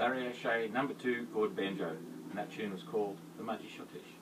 Larry O'Shea, number two chord banjo, and that tune was called The Mudgy Shottish.